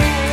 you